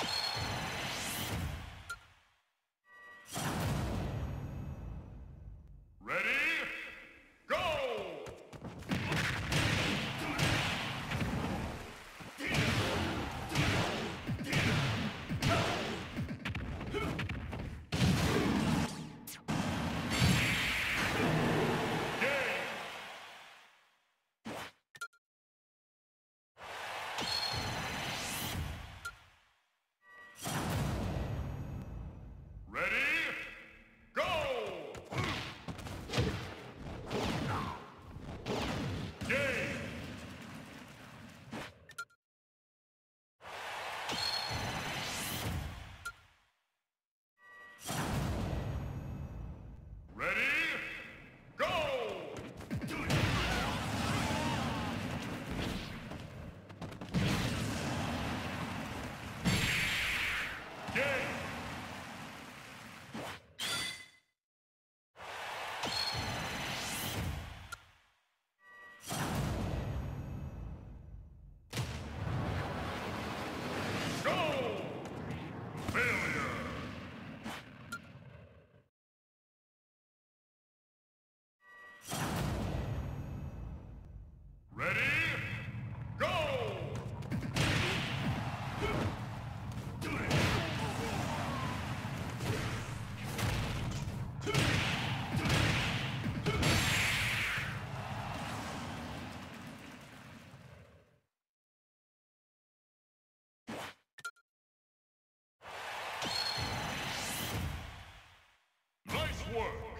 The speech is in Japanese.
うん。word.